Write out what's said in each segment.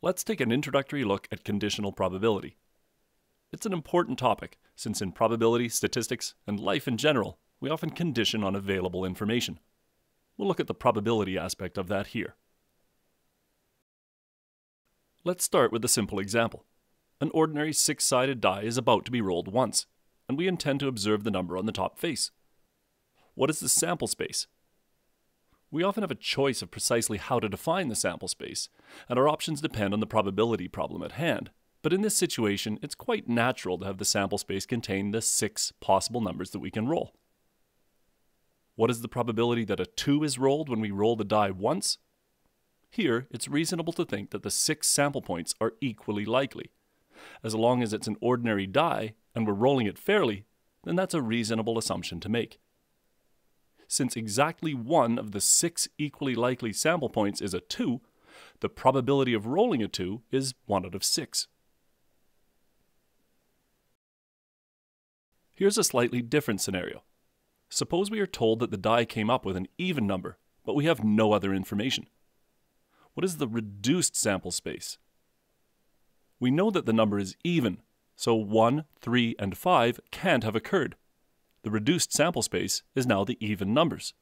Let's take an introductory look at conditional probability. It's an important topic, since in probability, statistics, and life in general, we often condition on available information. We'll look at the probability aspect of that here. Let's start with a simple example. An ordinary six-sided die is about to be rolled once, and we intend to observe the number on the top face. What is the sample space? We often have a choice of precisely how to define the sample space, and our options depend on the probability problem at hand. But in this situation, it's quite natural to have the sample space contain the six possible numbers that we can roll. What is the probability that a 2 is rolled when we roll the die once? Here, it's reasonable to think that the six sample points are equally likely. As long as it's an ordinary die, and we're rolling it fairly, then that's a reasonable assumption to make since exactly one of the six equally likely sample points is a 2, the probability of rolling a 2 is 1 out of 6. Here's a slightly different scenario. Suppose we are told that the die came up with an even number, but we have no other information. What is the reduced sample space? We know that the number is even, so 1, 3, and 5 can't have occurred. The reduced sample space is now the even numbers.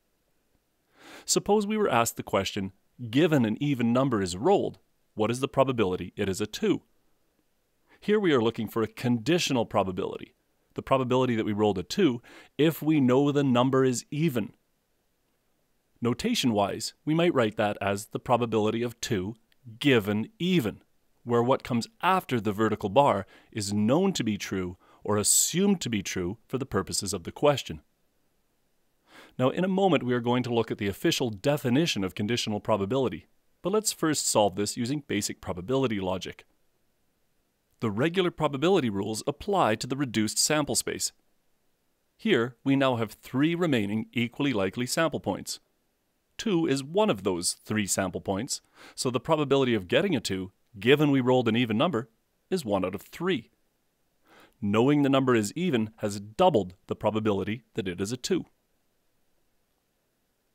Suppose we were asked the question, given an even number is rolled, what is the probability it is a 2? Here we are looking for a conditional probability, the probability that we rolled a 2 if we know the number is even. Notation-wise, we might write that as the probability of 2 given even, where what comes after the vertical bar is known to be true or assumed to be true for the purposes of the question. Now, in a moment, we are going to look at the official definition of conditional probability, but let's first solve this using basic probability logic. The regular probability rules apply to the reduced sample space. Here, we now have three remaining equally likely sample points. 2 is one of those three sample points, so the probability of getting a 2, given we rolled an even number, is 1 out of 3 knowing the number is even has doubled the probability that it is a 2.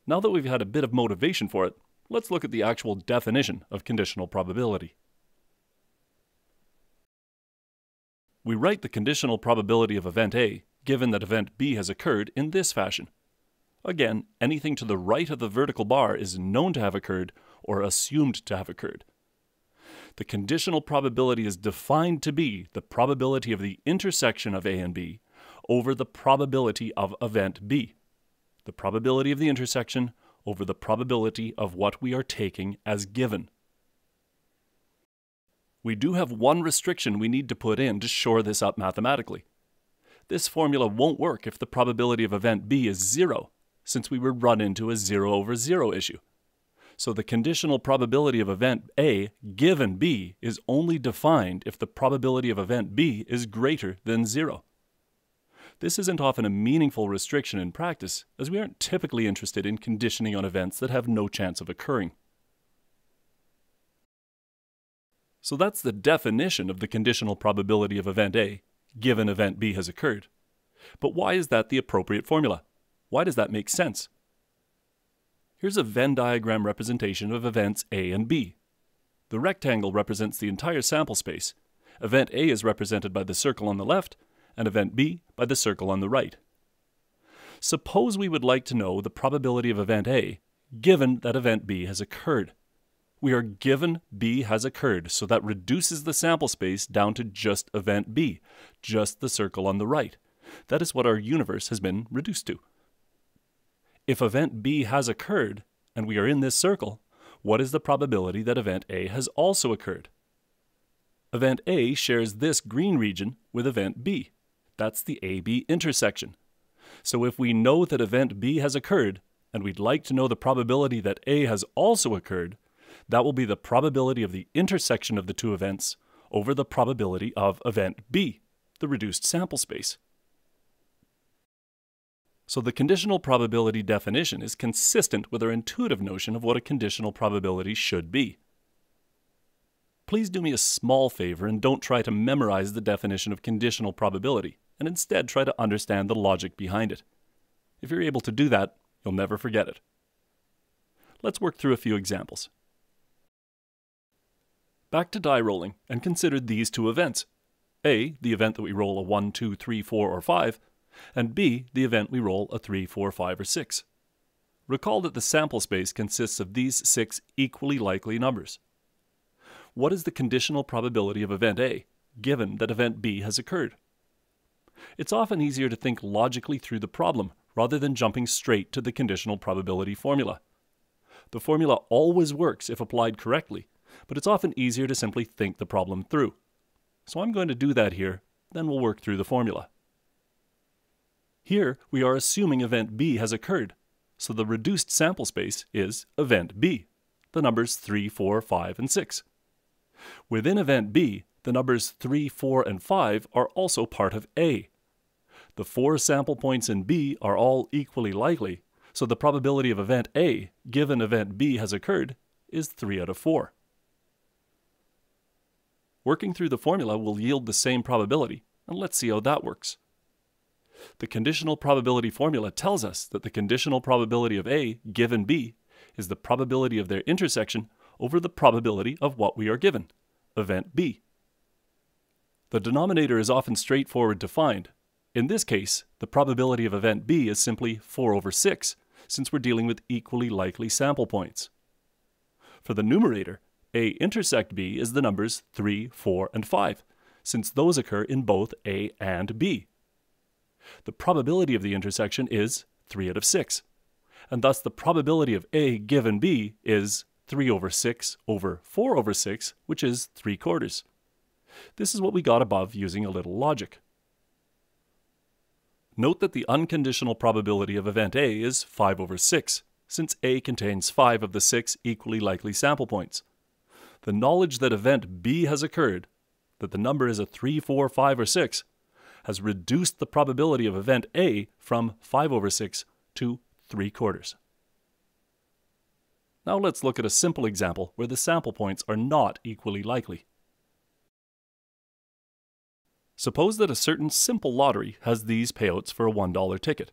Now that we've had a bit of motivation for it, let's look at the actual definition of conditional probability. We write the conditional probability of event A, given that event B has occurred, in this fashion. Again, anything to the right of the vertical bar is known to have occurred or assumed to have occurred the conditional probability is defined to be the probability of the intersection of A and B over the probability of event B. The probability of the intersection over the probability of what we are taking as given. We do have one restriction we need to put in to shore this up mathematically. This formula won't work if the probability of event B is zero, since we would run into a 0 over 0 issue. So the conditional probability of event A given B is only defined if the probability of event B is greater than zero. This isn't often a meaningful restriction in practice, as we aren't typically interested in conditioning on events that have no chance of occurring. So that's the definition of the conditional probability of event A, given event B has occurred. But why is that the appropriate formula? Why does that make sense? Here's a Venn diagram representation of events A and B. The rectangle represents the entire sample space. Event A is represented by the circle on the left, and event B by the circle on the right. Suppose we would like to know the probability of event A, given that event B has occurred. We are given B has occurred, so that reduces the sample space down to just event B, just the circle on the right. That is what our universe has been reduced to. If event B has occurred, and we are in this circle, what is the probability that event A has also occurred? Event A shares this green region with event B. That's the AB intersection. So if we know that event B has occurred, and we'd like to know the probability that A has also occurred, that will be the probability of the intersection of the two events over the probability of event B, the reduced sample space. So the conditional probability definition is consistent with our intuitive notion of what a conditional probability should be. Please do me a small favor and don't try to memorize the definition of conditional probability, and instead try to understand the logic behind it. If you're able to do that, you'll never forget it. Let's work through a few examples. Back to die rolling and consider these two events. A, the event that we roll a 1, 2, 3, 4, or 5, and B, the event we roll a 3, 4, 5, or 6. Recall that the sample space consists of these six equally likely numbers. What is the conditional probability of event A, given that event B has occurred? It's often easier to think logically through the problem rather than jumping straight to the conditional probability formula. The formula always works if applied correctly, but it's often easier to simply think the problem through. So I'm going to do that here, then we'll work through the formula. Here, we are assuming event B has occurred, so the reduced sample space is event B, the numbers 3, 4, 5, and 6. Within event B, the numbers 3, 4, and 5 are also part of A. The four sample points in B are all equally likely, so the probability of event A, given event B has occurred, is 3 out of 4. Working through the formula will yield the same probability, and let's see how that works. The conditional probability formula tells us that the conditional probability of A given B is the probability of their intersection over the probability of what we are given, event B. The denominator is often straightforward to find. In this case, the probability of event B is simply 4 over 6, since we're dealing with equally likely sample points. For the numerator, A intersect B is the numbers 3, 4, and 5, since those occur in both A and B. The probability of the intersection is 3 out of 6, and thus the probability of A given B is 3 over 6 over 4 over 6, which is 3 quarters. This is what we got above using a little logic. Note that the unconditional probability of event A is 5 over 6, since A contains 5 of the 6 equally likely sample points. The knowledge that event B has occurred, that the number is a 3, 4, 5, or 6, has reduced the probability of event A from 5 over 6 to 3 quarters. Now let's look at a simple example where the sample points are not equally likely. Suppose that a certain simple lottery has these payouts for a $1 ticket.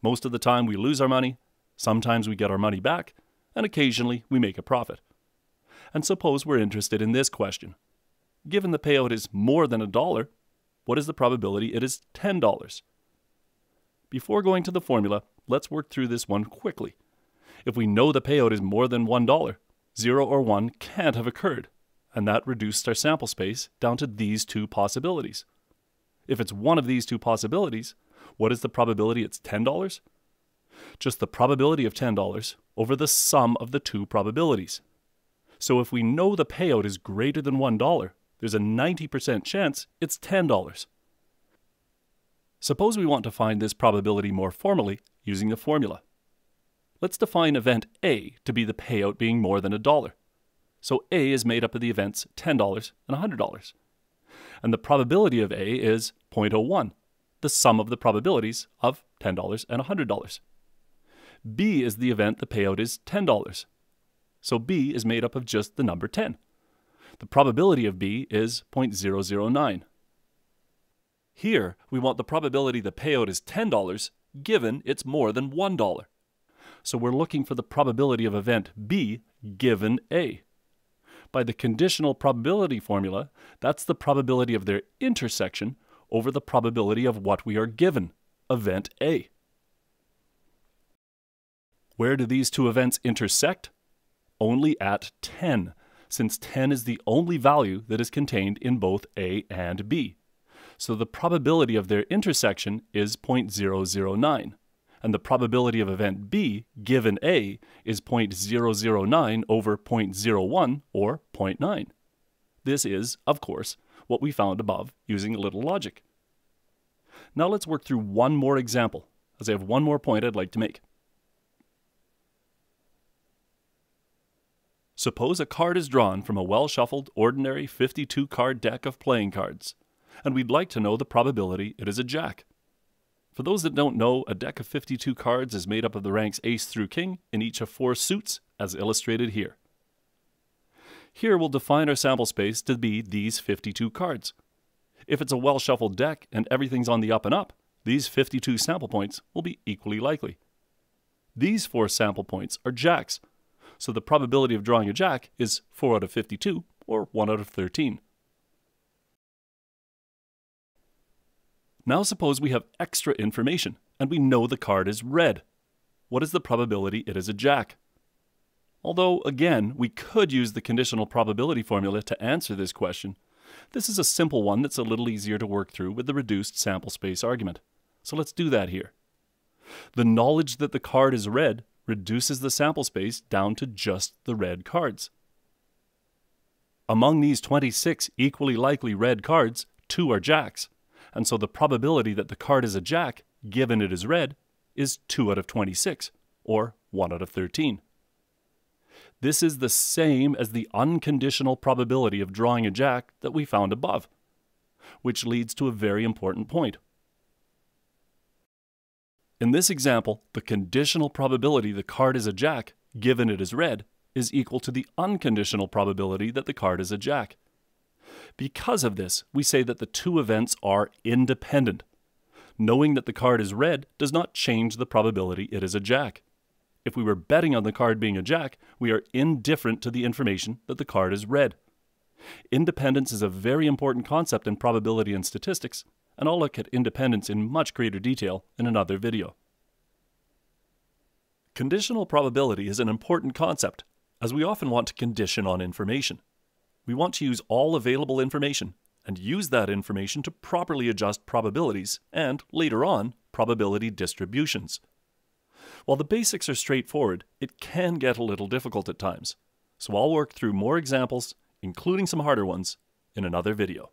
Most of the time we lose our money, sometimes we get our money back, and occasionally we make a profit. And suppose we're interested in this question. Given the payout is more than a dollar, what is the probability it is $10? Before going to the formula, let's work through this one quickly. If we know the payout is more than $1, 0 or 1 can't have occurred, and that reduced our sample space down to these two possibilities. If it's one of these two possibilities, what is the probability it's $10? Just the probability of $10 over the sum of the two probabilities. So if we know the payout is greater than $1, there's a 90% chance it's $10. Suppose we want to find this probability more formally using the formula. Let's define event A to be the payout being more than a dollar. So A is made up of the events $10 and $100. And the probability of A is 0.01, the sum of the probabilities of $10 and $100. B is the event the payout is $10. So B is made up of just the number 10. The probability of B is 0.009. Here, we want the probability the payout is $10 given it's more than $1 so we're looking for the probability of event B given A. By the conditional probability formula, that's the probability of their intersection over the probability of what we are given, event A. Where do these two events intersect? Only at 10, since 10 is the only value that is contained in both A and B. So the probability of their intersection is 0.009 and the probability of event B given A is 0.009 over 0.01 or 0.9. This is, of course, what we found above using a little logic. Now let's work through one more example, as I have one more point I'd like to make. Suppose a card is drawn from a well-shuffled, ordinary 52-card deck of playing cards, and we'd like to know the probability it is a jack. For those that don't know, a deck of 52 cards is made up of the ranks ace through king in each of four suits, as illustrated here. Here we'll define our sample space to be these 52 cards. If it's a well shuffled deck and everything's on the up and up, these 52 sample points will be equally likely. These four sample points are jacks, so the probability of drawing a jack is 4 out of 52, or 1 out of 13. Now suppose we have extra information and we know the card is red. What is the probability it is a jack? Although, again, we could use the conditional probability formula to answer this question, this is a simple one that's a little easier to work through with the reduced sample space argument. So let's do that here. The knowledge that the card is red reduces the sample space down to just the red cards. Among these 26 equally likely red cards, two are jacks, and so the probability that the card is a jack, given it is red, is 2 out of 26, or 1 out of 13. This is the same as the unconditional probability of drawing a jack that we found above, which leads to a very important point. In this example, the conditional probability the card is a jack, given it is red, is equal to the unconditional probability that the card is a jack. Because of this, we say that the two events are independent. Knowing that the card is red does not change the probability it is a jack. If we were betting on the card being a jack, we are indifferent to the information that the card is red. Independence is a very important concept in probability and statistics, and I'll look at independence in much greater detail in another video. Conditional probability is an important concept, as we often want to condition on information. We want to use all available information and use that information to properly adjust probabilities and, later on, probability distributions. While the basics are straightforward, it can get a little difficult at times. So I'll work through more examples, including some harder ones, in another video.